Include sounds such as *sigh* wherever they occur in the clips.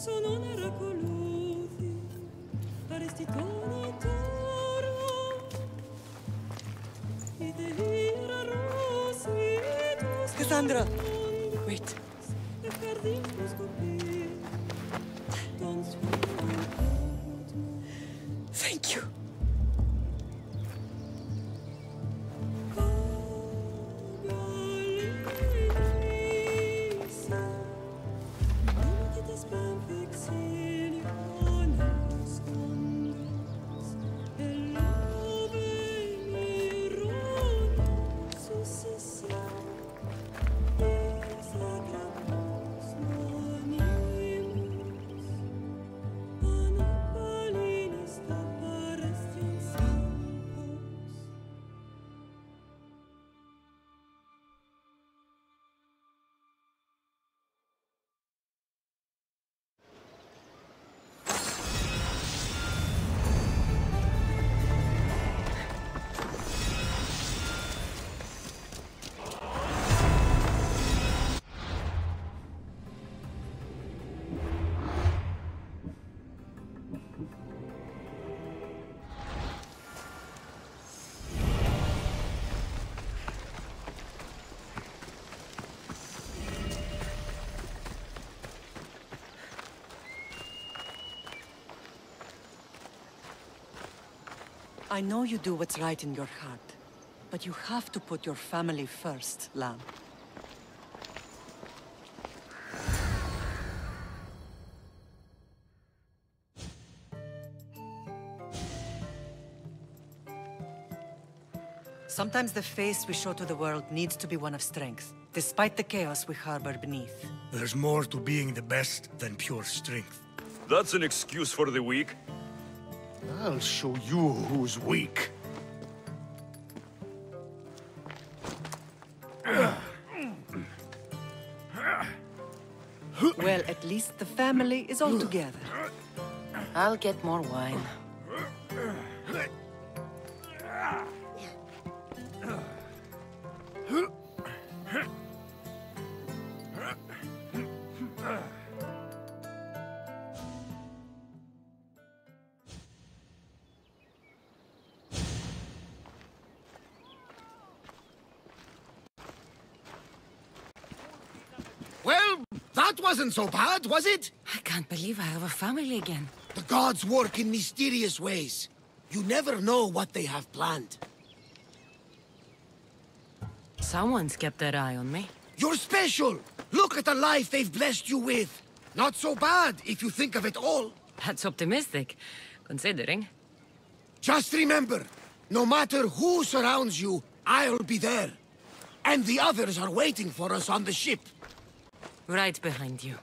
sono I know you do what's right in your heart, but you have to put your family first, Lamb. Sometimes the face we show to the world needs to be one of strength, despite the chaos we harbor beneath. There's more to being the best than pure strength. That's an excuse for the weak. I'll show you who's weak. Well, at least the family is all together. I'll get more wine. Wasn't so bad, was it? I can't believe I have a family again. The gods work in mysterious ways. You never know what they have planned. Someone's kept their eye on me. You're special! Look at the life they've blessed you with! Not so bad, if you think of it all. That's optimistic, considering. Just remember, no matter who surrounds you, I'll be there. And the others are waiting for us on the ship. Right behind you.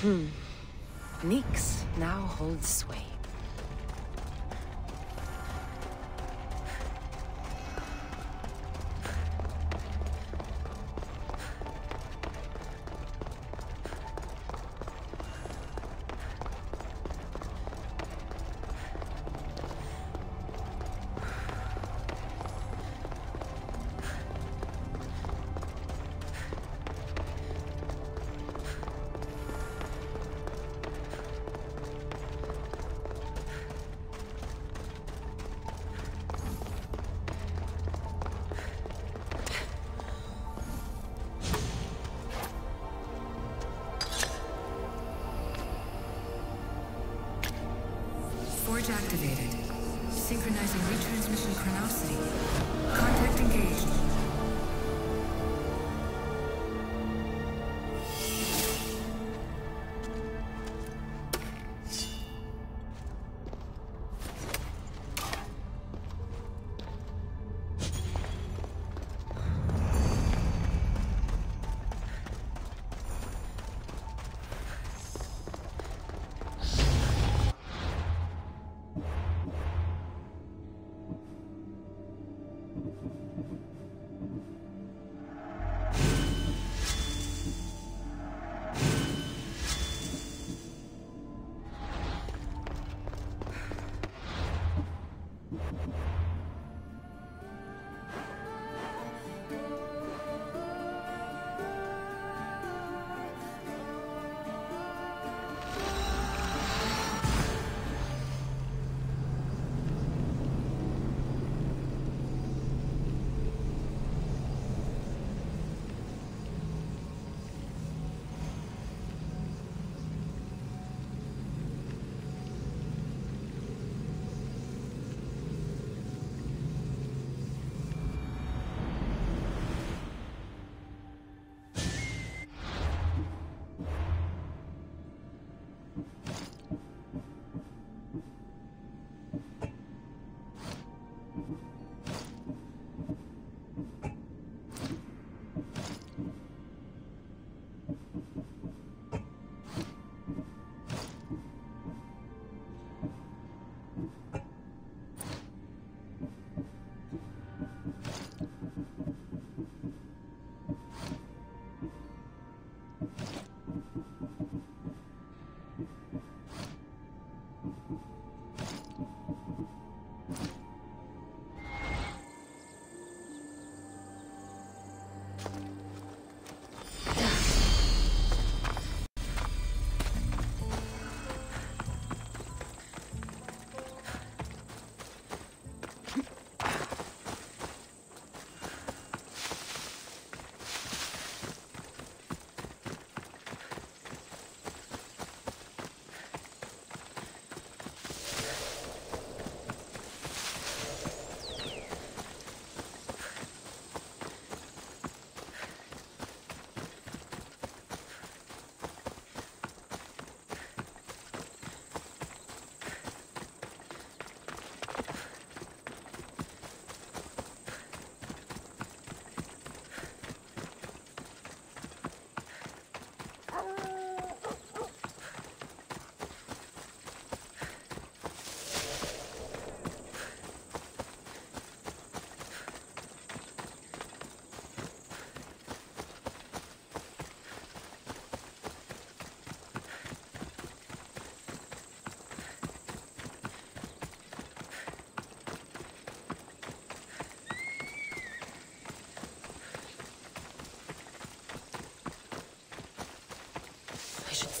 Hmm. Nyx now holds sway.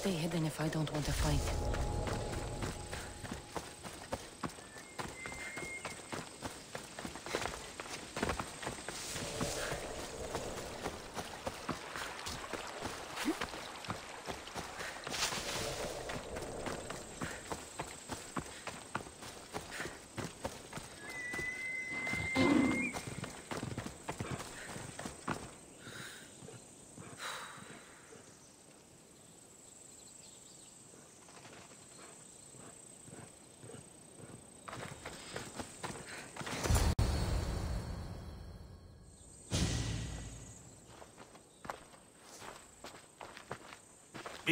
Stay hidden if I don't want to fight.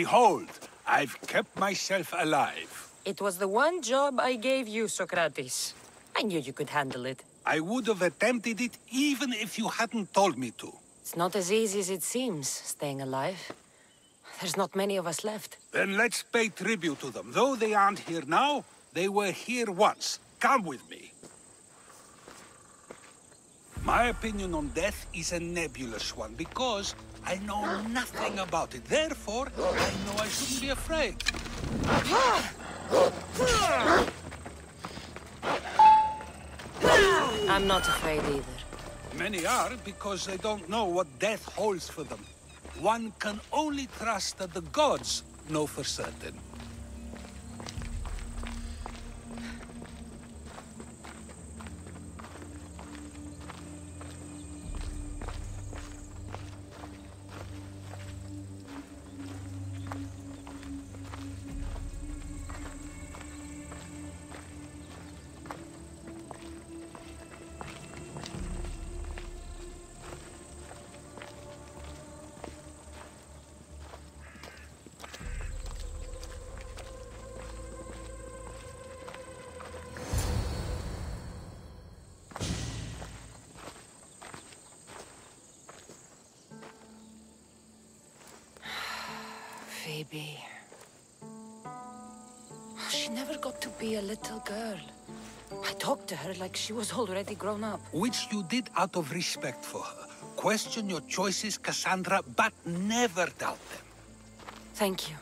Behold, I've kept myself alive. It was the one job I gave you, Socrates. I knew you could handle it. I would have attempted it even if you hadn't told me to. It's not as easy as it seems, staying alive. There's not many of us left. Then let's pay tribute to them. Though they aren't here now, they were here once. Come with me. My opinion on death is a nebulous one because I know nothing about it. Therefore, I know I shouldn't be afraid. I'm not afraid either. Many are because they don't know what death holds for them. One can only trust that the gods know for certain. Little girl. I talked to her like she was already grown up. Which you did out of respect for her. Question your choices, Cassandra, but never doubt them. Thank you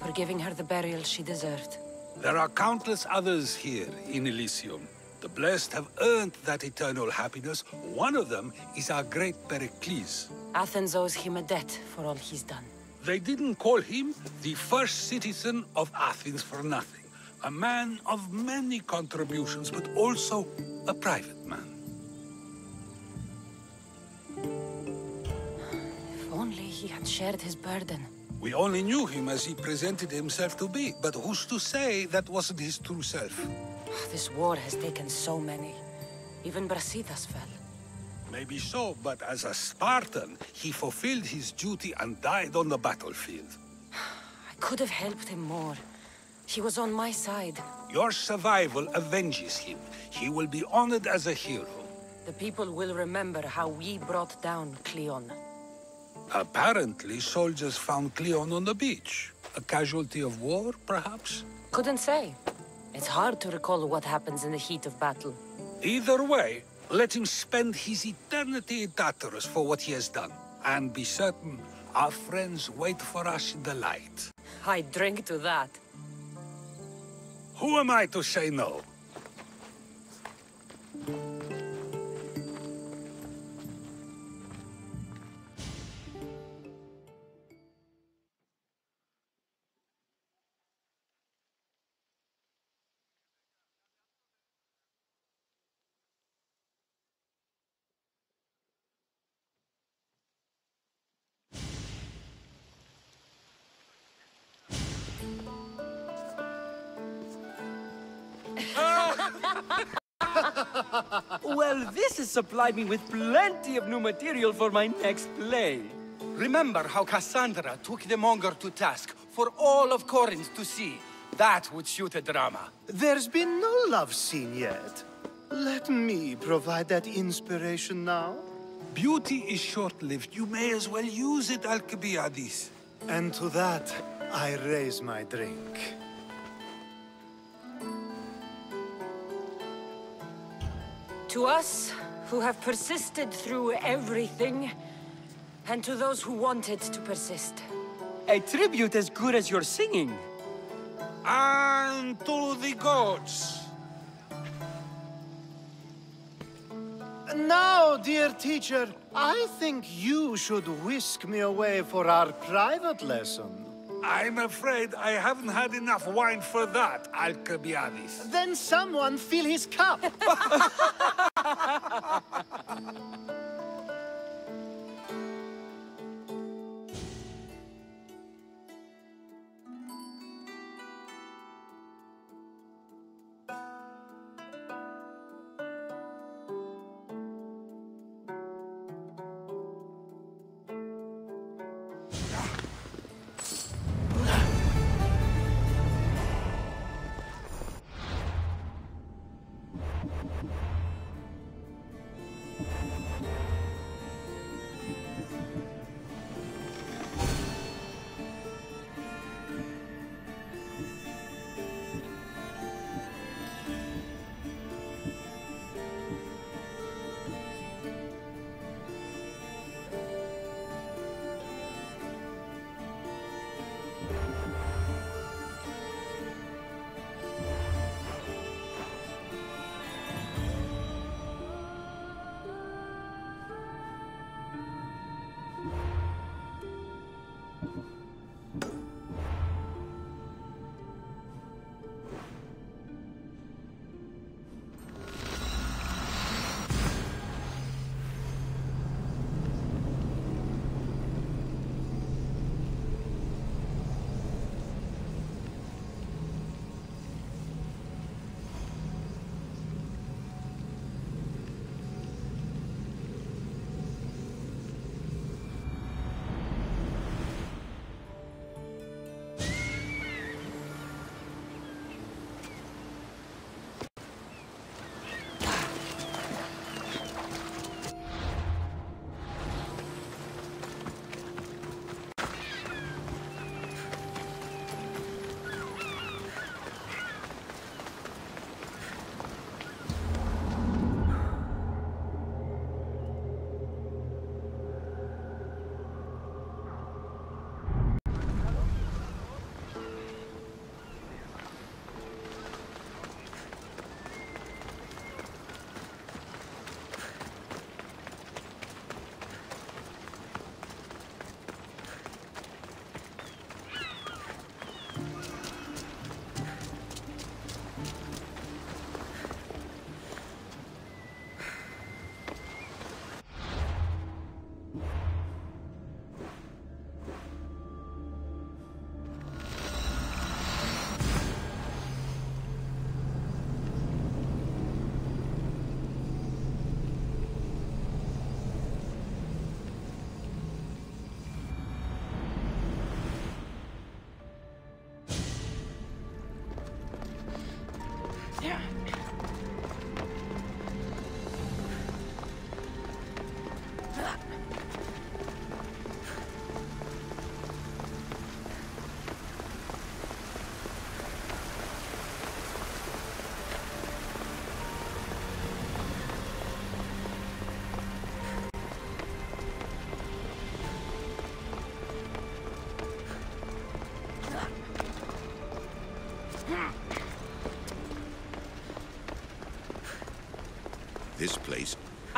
for giving her the burial she deserved. There are countless others here in Elysium. The blessed have earned that eternal happiness. One of them is our great Pericles. Athens owes him a debt for all he's done. They didn't call him the first citizen of Athens for nothing. A man of many contributions, but also a private man. If only he had shared his burden. We only knew him as he presented himself to be, but who's to say that wasn't his true self? This war has taken so many. Even Brasidas fell. Maybe so, but as a Spartan, he fulfilled his duty and died on the battlefield. I could have helped him more. He was on my side. Your survival avenges him. He will be honored as a hero. The people will remember how we brought down Cleon. Apparently, soldiers found Cleon on the beach. A casualty of war, perhaps? Couldn't say. It's hard to recall what happens in the heat of battle. Either way, let him spend his eternity in Tartarus for what he has done. And be certain, our friends wait for us in the light. I drink to that. Who am I to say no? Well, this has supplied me with plenty of new material for my next play. Remember how Cassandra took the monger to task for all of Corinth to see. That would shoot a drama. There's been no love scene yet. Let me provide that inspiration now. Beauty is short-lived. You may as well use it, Alcibiades. And to that, I raise my drink. To us, who have persisted through everything, and to those who wanted to persist. A tribute as good as your singing. And to the gods. Now, dear teacher, I think you should whisk me away for our private lesson. I'm afraid I haven't had enough wine for that, Alcibiades. Then someone fill his cup. *laughs*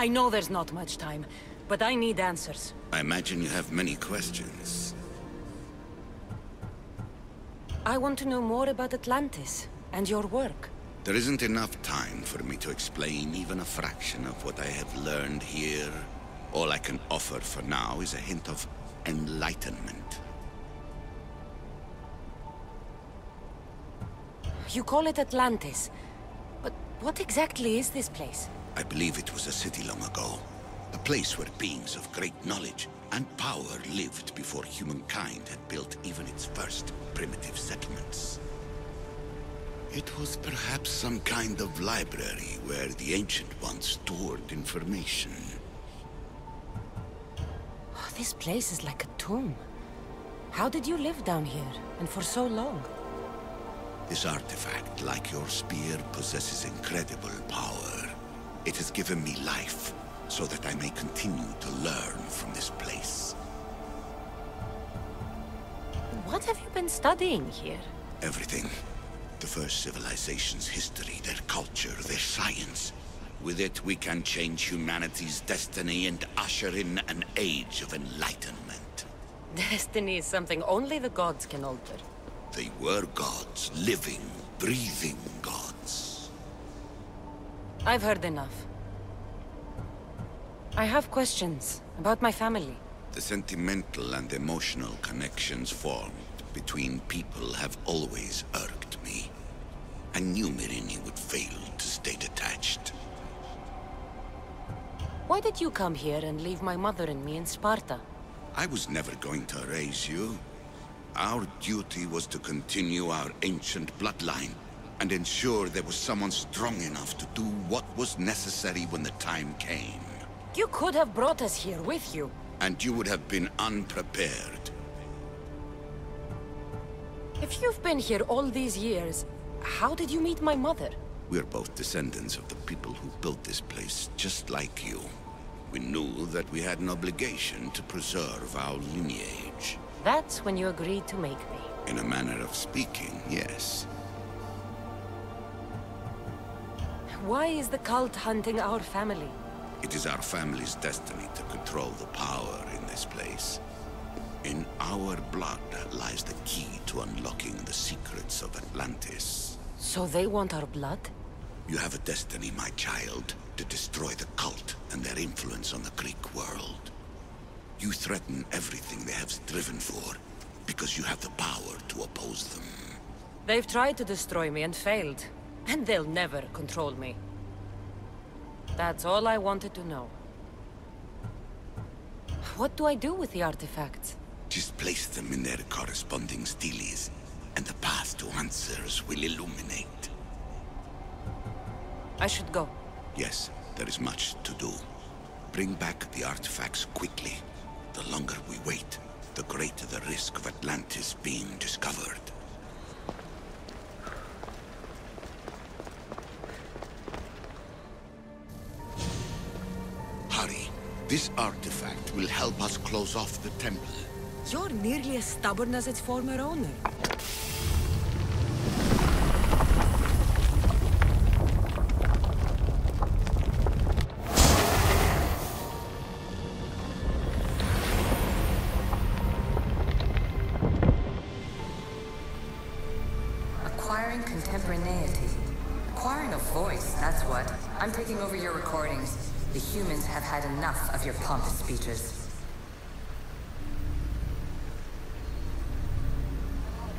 I know there's not much time, but I need answers. I imagine you have many questions. I want to know more about Atlantis and your work. There isn't enough time for me to explain even a fraction of what I have learned here. All I can offer for now is a hint of enlightenment. You call it Atlantis, but what exactly is this place? I believe it was a city long ago. A place where beings of great knowledge and power lived before humankind had built even its first primitive settlements. It was perhaps some kind of library where the Ancient Ones stored information. Oh, this place is like a tomb. How did you live down here, and for so long? This artifact, like your spear, possesses incredible power. It has given me life, so that I may continue to learn from this place. What have you been studying here? Everything. The first civilization's history, their culture, their science. With it, we can change humanity's destiny and usher in an age of enlightenment. *laughs* Destiny is something only the gods can alter. They were gods, living, breathing gods. I've heard enough. I have questions about my family. The sentimental and emotional connections formed between people have always irked me. I knew Myrrine would fail to stay detached. Why did you come here and leave my mother and me in Sparta? I was never going to raise you. Our duty was to continue our ancient bloodline and ensure there was someone strong enough to do what was necessary when the time came. You could have brought us here with you. And you would have been unprepared. If you've been here all these years, how did you meet my mother? We're both descendants of the people who built this place, just like you. We knew that we had an obligation to preserve our lineage. That's when you agreed to make me. In a manner of speaking, yes. Why is the cult hunting our family? It is our family's destiny to control the power in this place. In our blood lies the key to unlocking the secrets of Atlantis. So they want our blood? You have a destiny, my child, to destroy the cult and their influence on the Greek world. You threaten everything they have striven for, because you have the power to oppose them. They've tried to destroy me and failed. And they'll never control me. That's all I wanted to know. What do I do with the artifacts? Just place them in their corresponding steles, and the path to answers will illuminate. I should go. Yes, there is much to do. Bring back the artifacts quickly. The longer we wait, the greater the risk of Atlantis being discovered. This artifact will help us close off the temple. You're nearly as stubborn as its former owner. Speeches.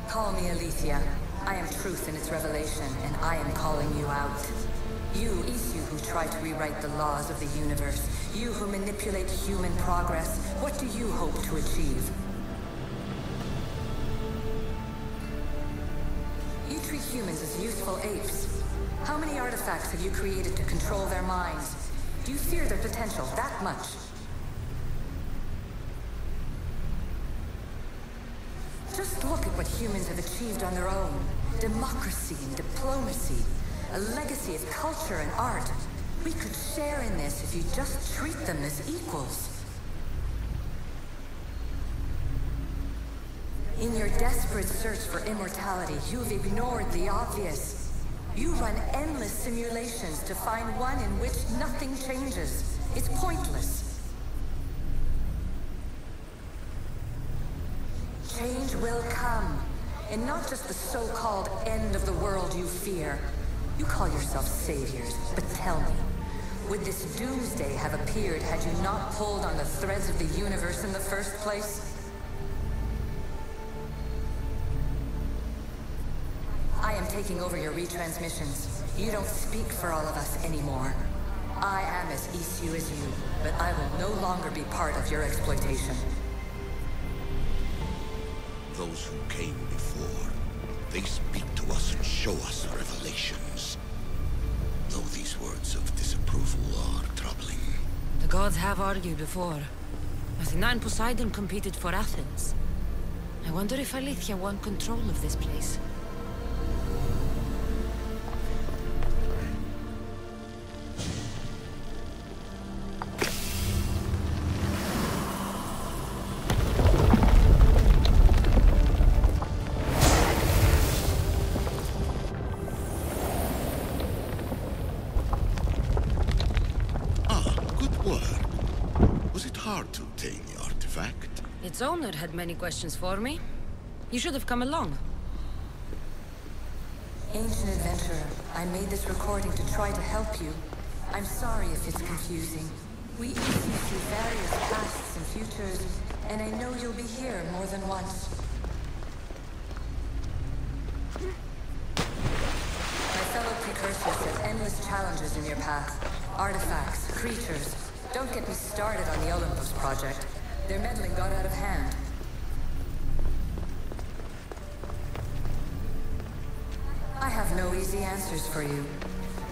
Call me Aletheia. I am truth in its revelation, and I am calling you out. You, Isu, who try to rewrite the laws of the universe. You who manipulate human progress. What do you hope to achieve? You treat humans as useful apes. How many artifacts have you created to control their minds? Do you fear their potential that much? Just look at what achieved on their own. Democracy and diplomacy. A legacy of culture and art. We could share in this if you just treat them as equals. In your desperate search for immortality, you've ignored the obvious. You run endless simulations to find one in which nothing changes. It's pointless. Change will come. And not just the so-called end of the world you fear. You call yourself saviors, but tell me, would this doomsday have appeared had you not pulled on the threads of the universe in the first place? I am taking over your retransmissions. You don't speak for all of us anymore. I am as Isu as you, but I will no longer be part of your exploitation. Those who came before, they speak to us and show us revelations. Though these words of disapproval are troubling. The gods have argued before. Athena and Poseidon competed for Athens. I wonder if Aletheia won control of this place. Had many questions for me. You should have come along. Ancient adventurer, I made this recording to try to help you. I'm sorry if it's confusing. We each see various pasts and futures, and I know you'll be here more than once. My fellow precursors have endless challenges in your path. Artifacts, creatures. Don't get me started on the Olympus project. Their meddling got out of hand. I have no easy answers for you.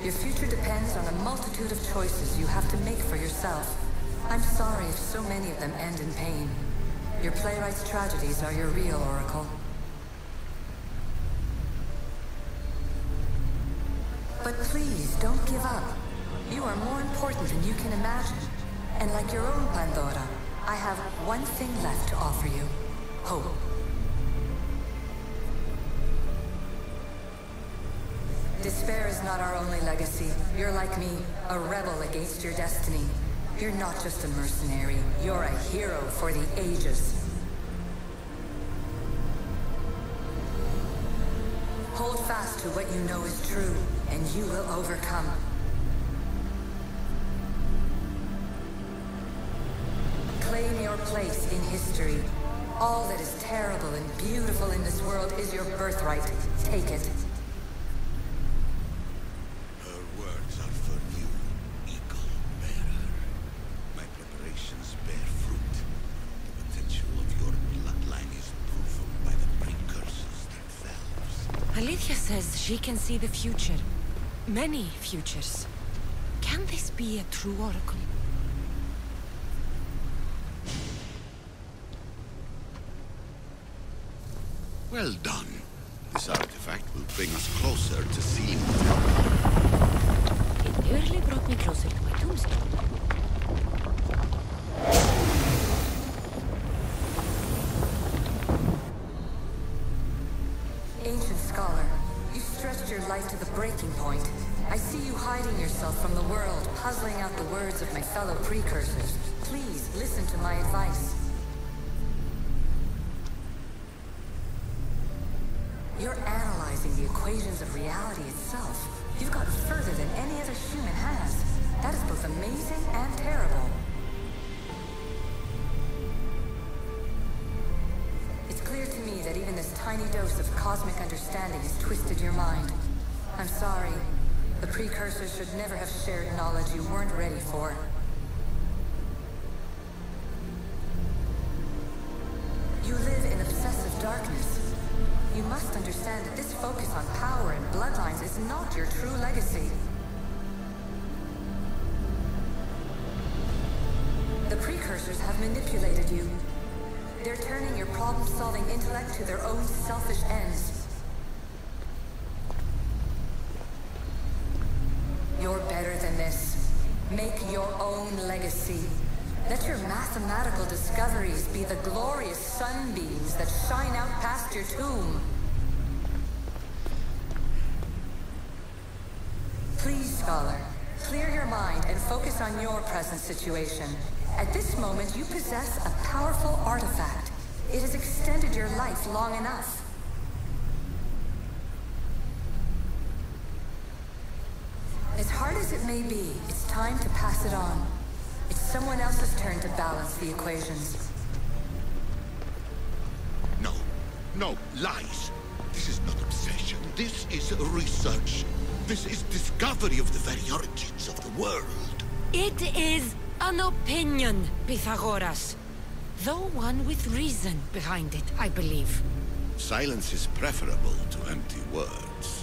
Your future depends on a multitude of choices you have to make for yourself. I'm sorry if so many of them end in pain. Your playwright's tragedies are your real oracle. But please, don't give up. You are more important than you can imagine. And like your own Pandora, I have one thing left to offer you. Hope. Despair is not our only legacy. You're like me, a rebel against your destiny. You're not just a mercenary, you're a hero for the ages. Hold fast to what you know is true, and you will overcome. Your place in history. All that is terrible and beautiful in this world is your birthright. Take it. Her words are for you, Eagle Bearer. My preparations bear fruit. The potential of your bloodline is proven by the precursors themselves. Aletheia says she can see the future. Many futures. Can this be a true oracle? Well done. This artifact will bring us closer to seeing It nearly brought me closer to my tombstone. Ancient scholar, you stretched your life to the breaking point. I see you hiding yourself from the world, puzzling out the words of my fellow precursors. Please, listen to my advice. You're analyzing the equations of reality itself. You've gotten further than any other human has. That is both amazing and terrible. It's clear to me that even this tiny dose of cosmic understanding has twisted your mind. I'm sorry. The precursors should never have shared knowledge you weren't ready for. Focus on power and bloodlines is not your true legacy. The precursors have manipulated you. They're turning your problem-solving intellect to their own selfish ends. You're better than this. Make your own legacy. Let your mathematical discoveries be the glorious sunbeams that shine out past your tomb. Please, Scholar, clear your mind and focus on your present situation. At this moment, you possess a powerful artifact. It has extended your life long enough. As hard as it may be, it's time to pass it on. It's someone else's turn to balance the equations. No, no, lies. This is not obsession. This is research. This is discovery of the very origins of the world. It is an opinion, Pythagoras. Though one with reason behind it, I believe. Silence is preferable to empty words.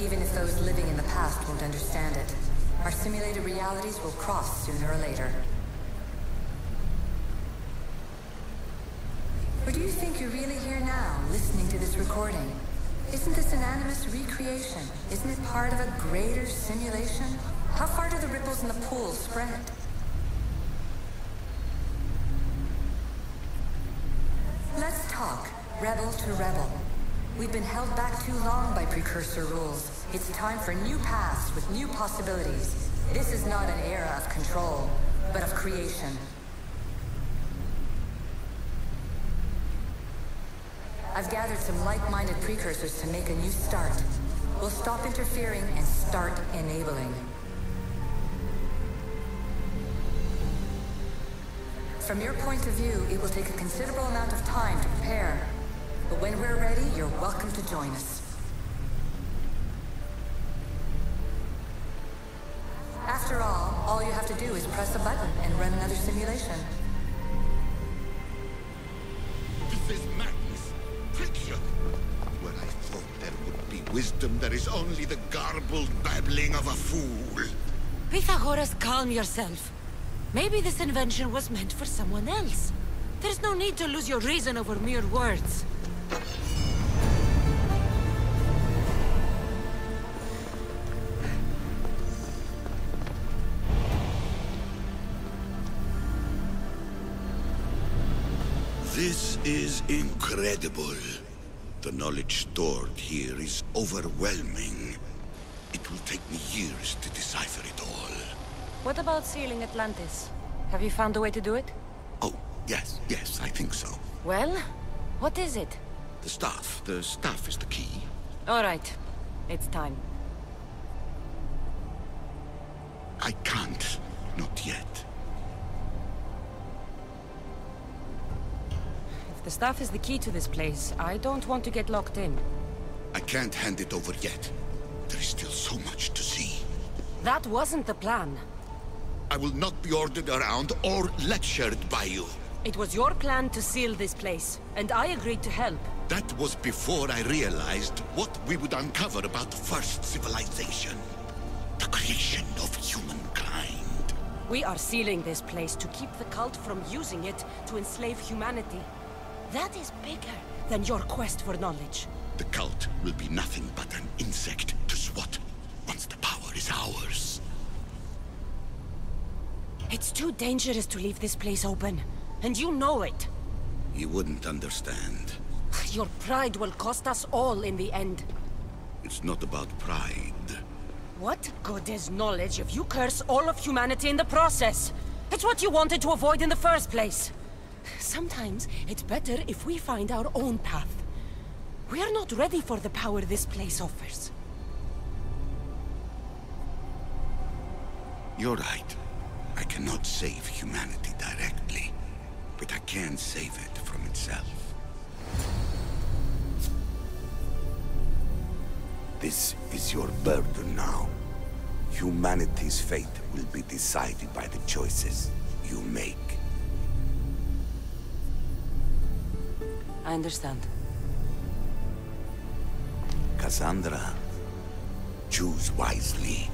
Even if those living in the past won't understand it. Our simulated realities will cross sooner or later. Or do you think you're really here now, listening to this recording? Isn't this an animus recreation? Isn't it part of a greater simulation? How far do the ripples in the pool spread? Let's talk, rebel to rebel. We've been held back too long by precursor rules. It's time for new paths with new possibilities. This is not an era of control, but of creation. I've gathered some like-minded precursors to make a new start. We'll stop interfering and start enabling. From your point of view, it will take a considerable amount of time to prepare. But when we're ready, you're welcome to join us. After all, all you have to do is press a button and run another simulation. This is madness. Fiction. Where I thought there would be wisdom, there is only the garbled babbling of a fool. Pythagoras, calm yourself. Maybe this invention was meant for someone else. There's no need to lose your reason over mere words. This is incredible. The knowledge stored here is overwhelming. It will take me years to decipher it all. What about sealing Atlantis? Have you found a way to do it? Oh, yes, yes, I think so. Well, what is it? The staff. The staff is the key. All right. It's time. I can't. Not yet. If the staff is the key to this place, I don't want to get locked in. I can't hand it over yet. There is still so much to see. That wasn't the plan. I will not be ordered around or lectured by you. It was your plan to seal this place, and I agreed to help. That was before I realized what we would uncover about the first civilization. The creation of humankind. We are sealing this place to keep the cult from using it to enslave humanity. That is bigger than your quest for knowledge. The cult will be nothing but an insect to swat once the power is ours. It's too dangerous to leave this place open, and you know it. You wouldn't understand. Your pride will cost us all in the end. It's not about pride. What good is knowledge if you curse all of humanity in the process? It's what you wanted to avoid in the first place. Sometimes it's better if we find our own path. We are not ready for the power this place offers. You're right. I cannot save humanity directly, but I can save it from itself. This is your burden now. Humanity's fate will be decided by the choices you make. I understand. Cassandra, choose wisely.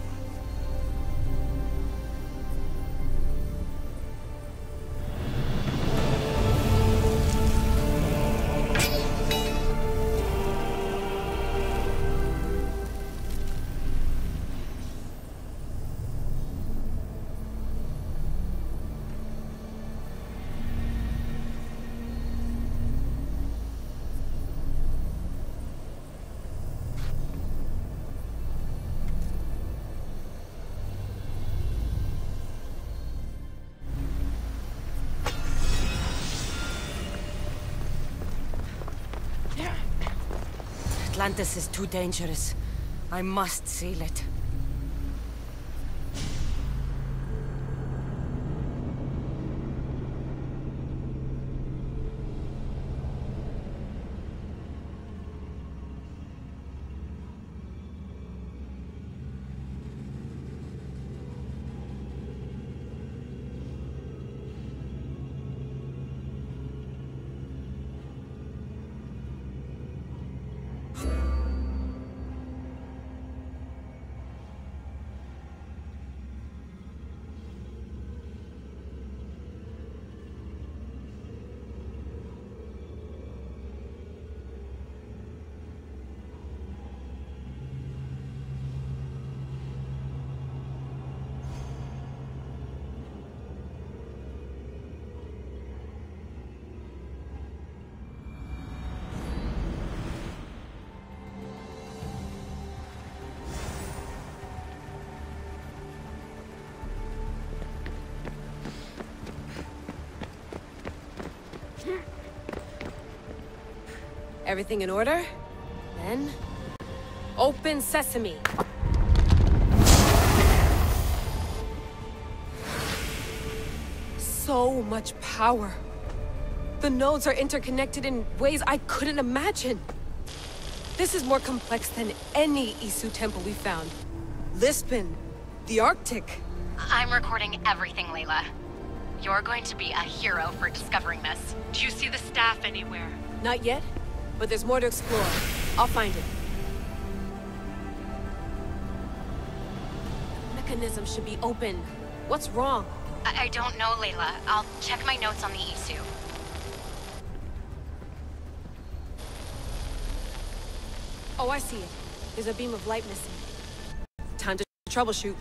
Atlantis is too dangerous. I must seal it. Everything in order? Then... Open sesame! So much power! The nodes are interconnected in ways I couldn't imagine! This is more complex than any Isu temple we found. Lisbon, the Arctic. I'm recording everything, Layla. You're going to be a hero for discovering this. Do you see the staff anywhere? Not yet, but there's more to explore. I'll find it. The mechanism should be open. What's wrong? I, I don't know, Layla. I'll check my notes on the Isu. Oh, I see it. There's a beam of light missing. Time to troubleshoot.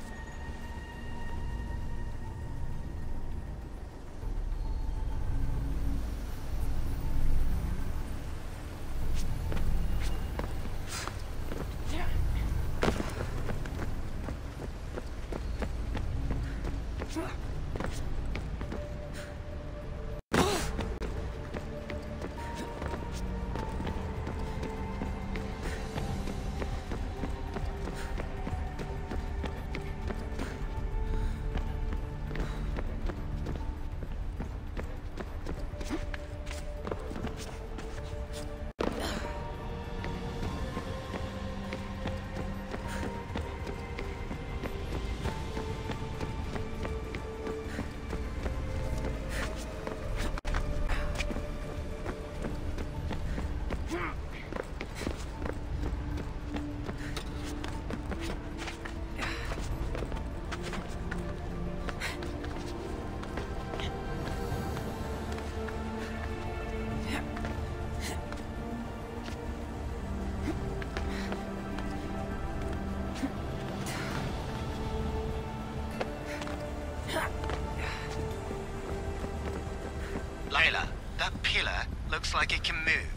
Like it can move.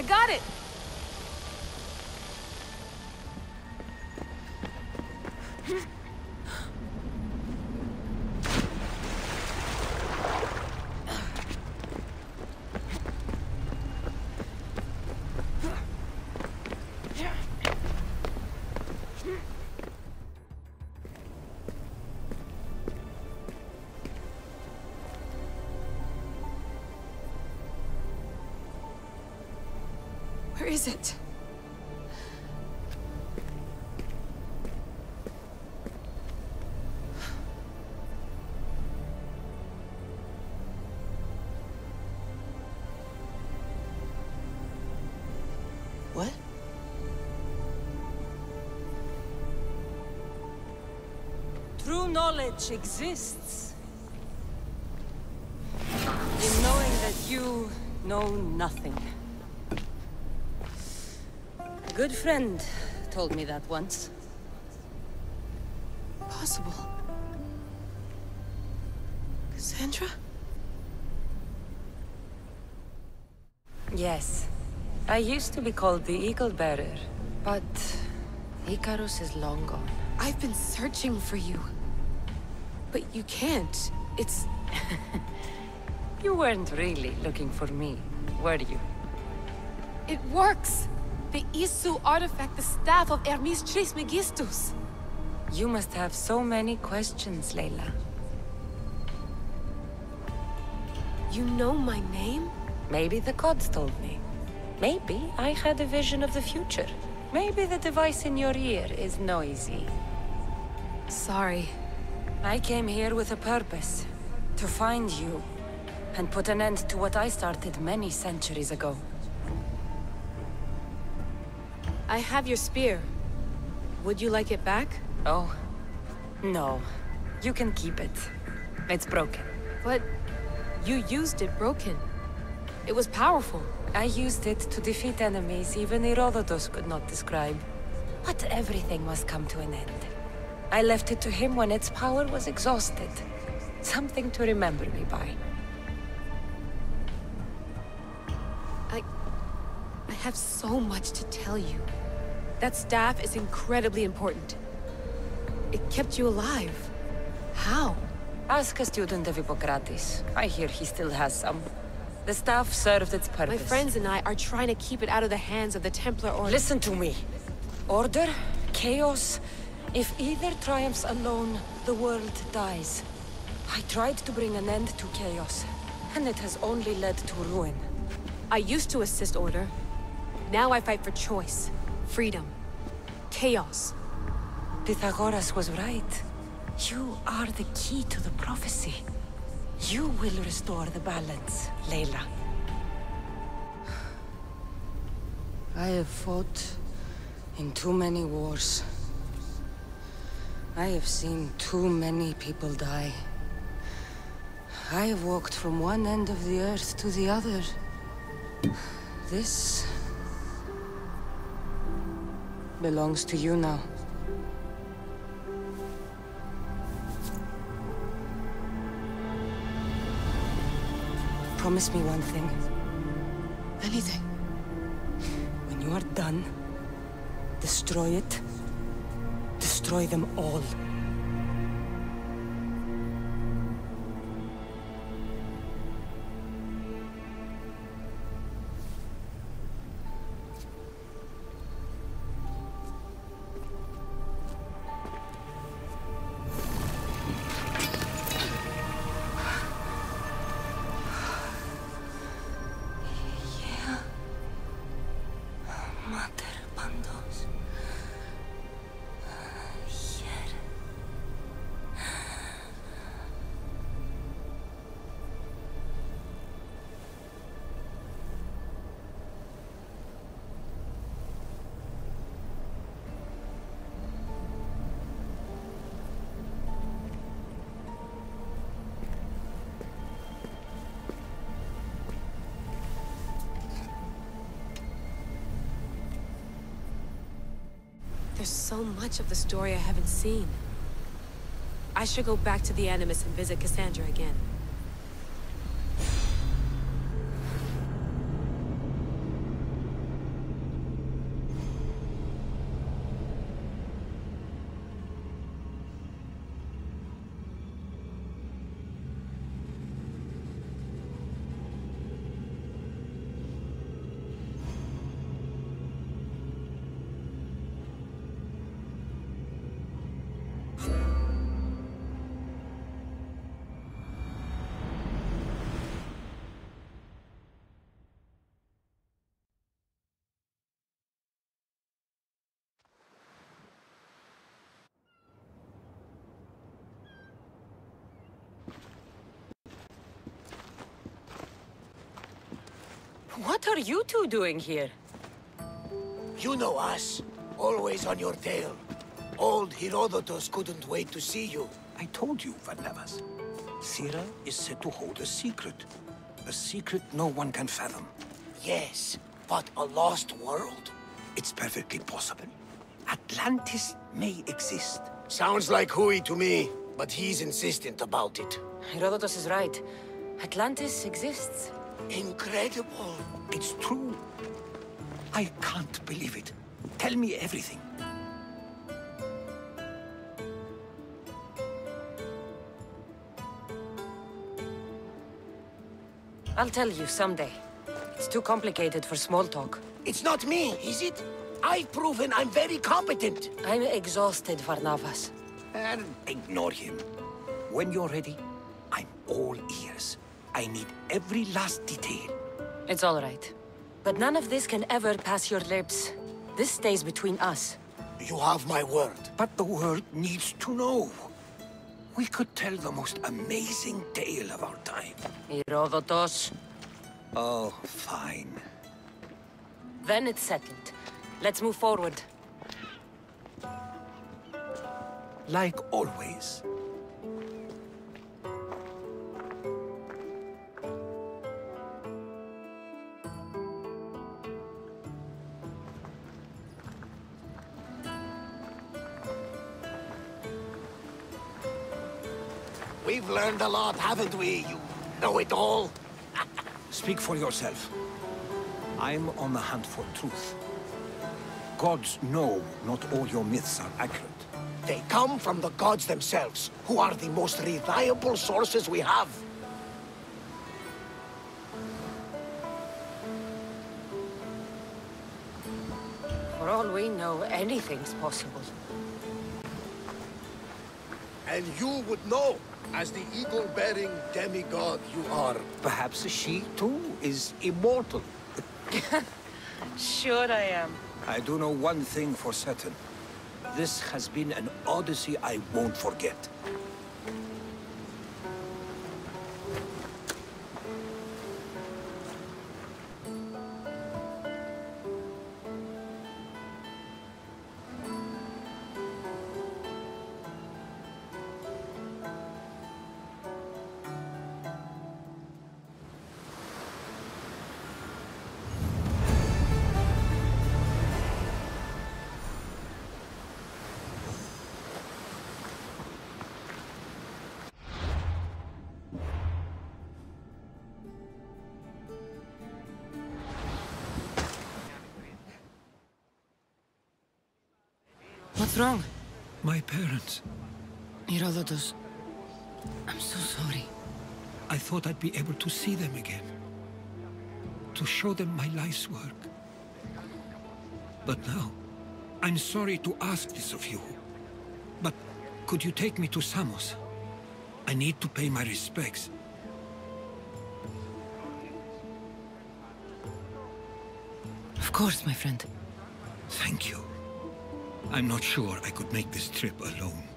I got it! Is it? What? True knowledge exists. In knowing that you know nothing. A good friend told me that once. Possible. Cassandra? Yes. I used to be called the Eagle Bearer, but Icarus is long gone. I've been searching for you. But you can't. It's... *laughs* You weren't really looking for me, were you? It works! The Isu artifact, the staff of Hermes Trismegistus. You must have so many questions, Layla. You know my name? Maybe the gods told me. Maybe I had a vision of the future. Maybe the device in your ear is noisy. Sorry. I came here with a purpose. To find you. And put an end to what I started many centuries ago. I have your spear. Would you like it back? Oh? No. You can keep it. It's broken. But... you used it broken. It was powerful. I used it to defeat enemies even Herodotus could not describe. But everything must come to an end. I left it to him when its power was exhausted. Something to remember me by. I... I have so much to tell you. That staff is incredibly important. It kept you alive. How? Ask a student of Hippocrates. I hear he still has some. The staff served its purpose. My friends and I are trying to keep it out of the hands of the Templar Order. Listen to me. Order, chaos. If either triumphs alone, the world dies. I tried to bring an end to chaos, and it has only led to ruin. I used to assist Order. Now I fight for choice, freedom, chaos. Pythagoras was right. You are the key to the prophecy. You will restore the balance, Layla. *sighs* I have fought in too many wars. I have seen too many people die. I have walked from one end of the earth to the other. *sighs* This... belongs to you now. Promise me one thing. Anything. When you are done, destroy it. Destroy them all. So much of the story I haven't seen. I should go back to the Animus and visit Cassandra again. Are you two doing here? You know us. Always on your tail. Old Herodotus couldn't wait to see you. I told you, Varnavas. Thera is said to hold a secret. A secret no one can fathom. Yes, but a lost world? It's perfectly possible. Atlantis may exist. Sounds like Hui to me, but he's insistent about it. Herodotus is right. Atlantis exists. Incredible. It's true. I can't believe it. Tell me everything. I'll tell you someday. It's too complicated for small talk. It's not me, is it? I've proven I'm very competent. I'm exhausted, Varnavas. And ignore him. When you're ready, I'm all ears. I need every last detail. It's all right. But none of this can ever pass your lips. This stays between us. You have my word. But the world needs to know. we could tell the most amazing tale of our time. Herodotus. Oh, fine. Then it's settled. Let's move forward. Like always. Learned a lot, haven't we? You know it all. *laughs* Speak for yourself. I'm on the hunt for truth. Gods know not all your myths are accurate. They come from the gods themselves, who are the most reliable sources we have. For all we know, anything's possible. And you would know, as the eagle-bearing demigod you are. Perhaps she, too, is immortal. *laughs* Sure I am. I do know one thing for certain. This has been an odyssey I won't forget. What's wrong? My parents. Herodotus. I'm so sorry. I thought I'd be able to see them again. To show them my life's work. But now, I'm sorry to ask this of you. But could you take me to Samos? I need to pay my respects. Of course, my friend. Thank you. I'm not sure I could make this trip alone.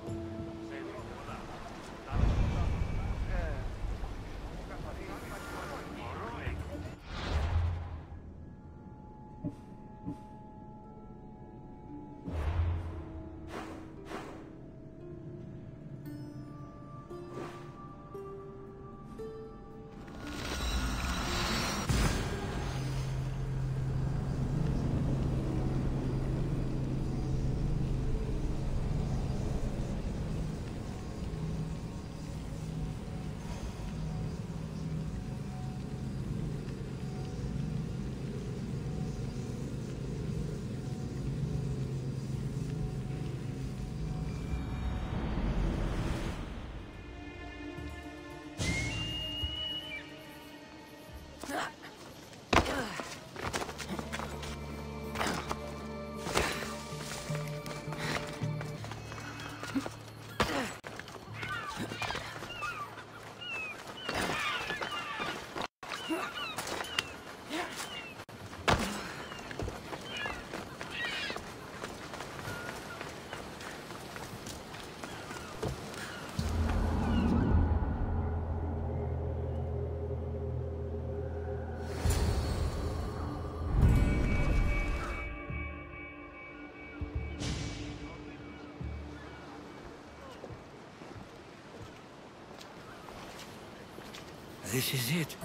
This is it.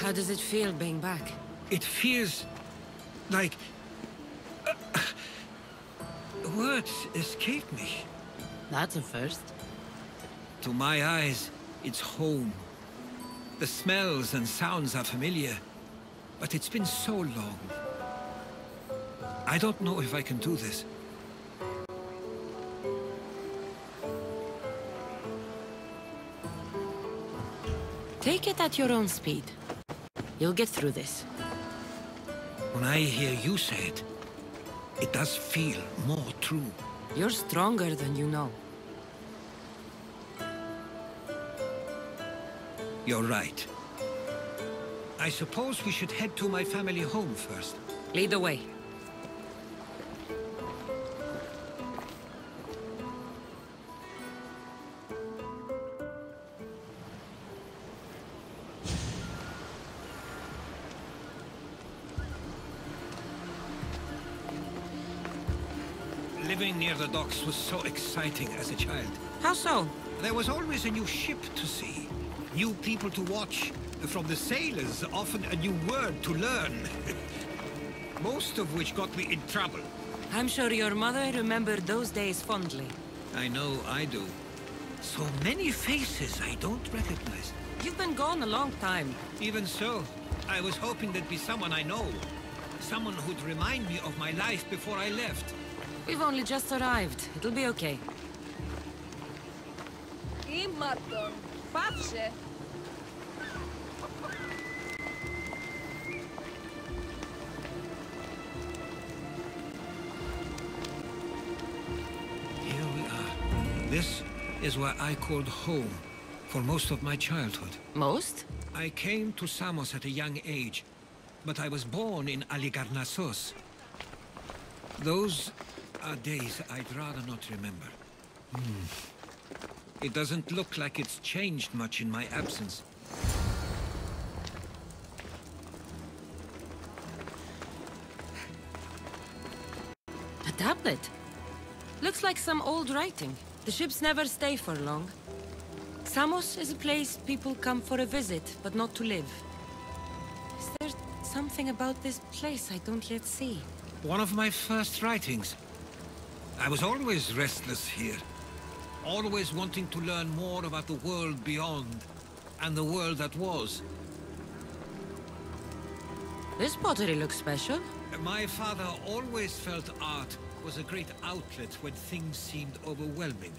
How does it feel being back? It feels like... uh, words escape me. That's a first. To my eyes, it's home. The smells and sounds are familiar, but it's been so long. I don't know if I can do this. Take it at your own speed. You'll get through this. When I hear you say it, it does feel more true. You're stronger than you know. You're right. I suppose we should head to my family home first. Lead the way. Docks was so exciting as a child. How so? There was always a new ship to see, new people to watch. From the sailors, often a new word to learn. *laughs* Most of which got me in trouble. I'm sure your mother remembered those days fondly. I know I do. So many faces I don't recognize. You've been gone a long time. Even so, I was hoping there'd be someone I know. Someone who'd remind me of my life before I left. We've only just arrived. It'll be okay. Imaton, patrzcie! Here we are. This is where I called home for most of my childhood. Most? I came to Samos at a young age, but I was born in Halikarnassos. Those are days I'd rather not remember. Hmm. It doesn't look like it's changed much in my absence. A tablet? Looks like some old writing. The ships never stay for long. Samos is a place people come for a visit, but not to live. Is there something about this place I don't yet see? One of my first writings. I was always restless here. Always wanting to learn more about the world beyond, and the world that was. This pottery looks special. My father always felt art was a great outlet when things seemed overwhelming.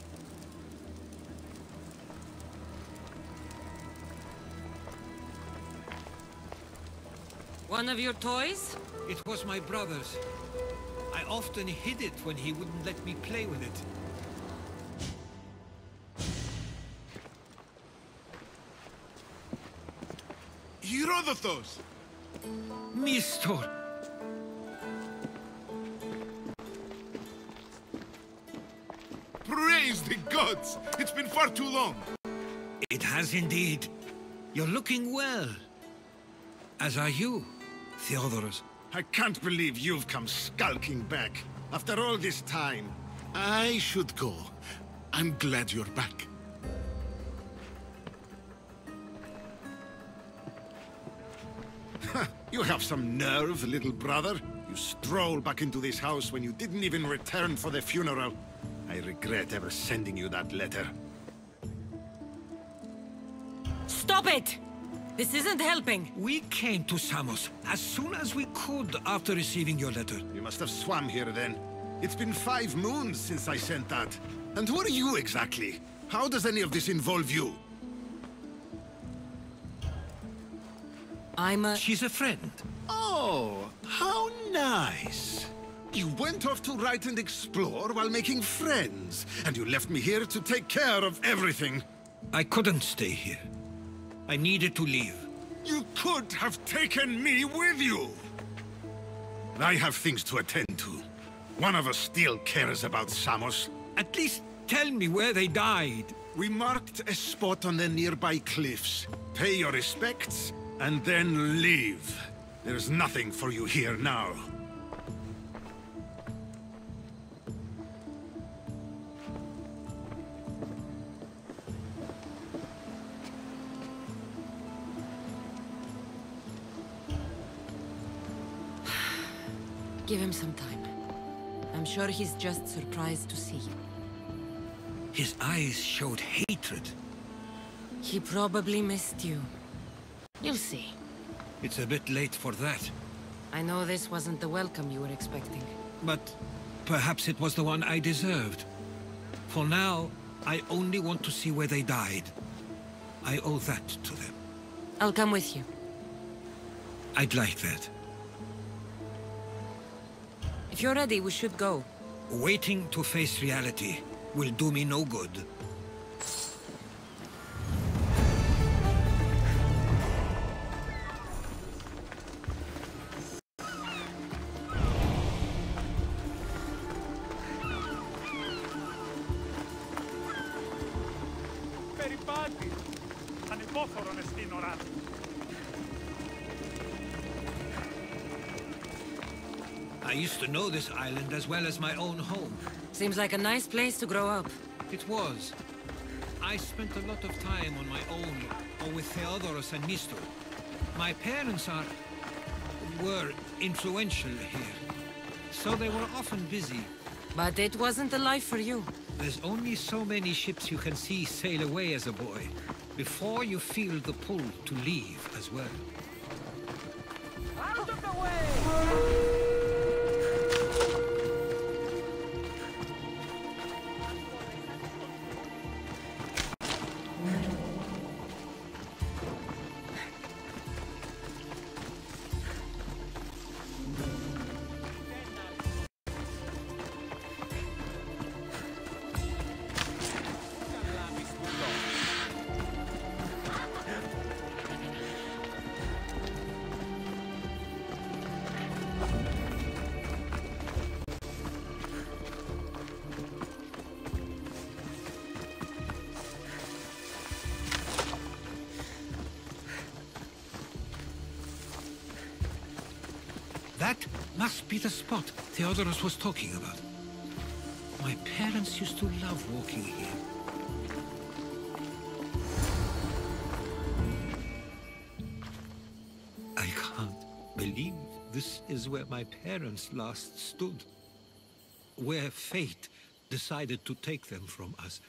One of your toys? It was my brother's. Often hid it when he wouldn't let me play with it. Herodotus! Mistor! Praise the gods! It's been far too long! It has indeed. You're looking well. As are you, Theodoros. I can't believe you've come skulking back. After all this time. I should go. I'm glad you're back. you have some nerve, little brother. You stroll back into this house when you didn't even return for the funeral. I regret ever sending you that letter. Stop it! This isn't helping. We came to Samos as soon as we could after receiving your letter. You must have swam here then. It's been five moons since I sent that. And who are you exactly? How does any of this involve you? I'm a... She's a friend. Oh, how nice. You went off to write and explore while making friends. And you left me here to take care of everything. I couldn't stay here. I needed to leave. You could have taken me with you! I have things to attend to. One of us still cares about Samos. At least tell me where they died. We marked a spot on the nearby cliffs. Pay your respects, and then leave. There's nothing for you here now. Give him some time. I'm sure he's just surprised to see you. His eyes showed hatred. He probably missed you. You'll see. It's a bit late for that. I know this wasn't the welcome you were expecting. But perhaps it was the one I deserved. For now, I only want to see where they died. I owe that to them. I'll come with you. I'd like that. If you're ready, we should go. Waiting to face reality will do me no good. This island as well as my own home. Seems like a nice place to grow up. It was. I spent a lot of time on my own, or with Theodoros and Mistor. My parents are... were influential here. So they were often busy. But it wasn't the life for you. There's only so many ships you can see sail away as a boy, before you feel the pull to leave as well. That must be the spot Theodoros was talking about. My parents used to love walking here. I can't believe this is where my parents last stood. Where fate decided to take them from us.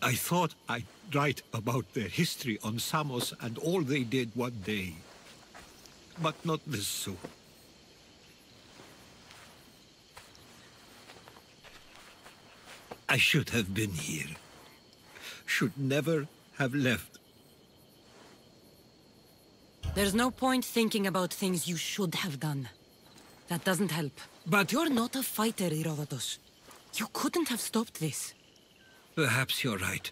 I thought I'd write about their history on Samos and all they did one day. But not this soon. I should have been here. Should never have left. There's no point thinking about things you should have done. That doesn't help. But you're not a fighter, Herodotus. You couldn't have stopped this. Perhaps you're right.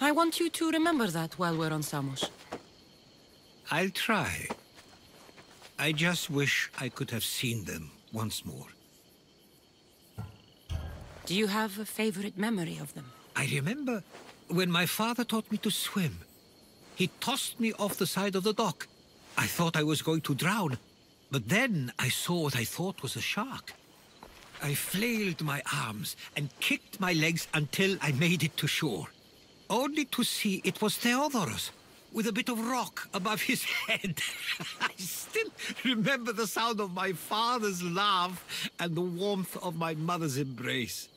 I want you to remember that while we're on Samos. I'll try. I just wish I could have seen them once more. Do you have a favorite memory of them? I remember when my father taught me to swim. He tossed me off the side of the dock. I thought I was going to drown, but then I saw what I thought was a shark. I flailed my arms and kicked my legs until I made it to shore, only to see it was Theodoros, with a bit of rock above his *laughs* head. I still remember the sound of my father's laugh and the warmth of my mother's embrace.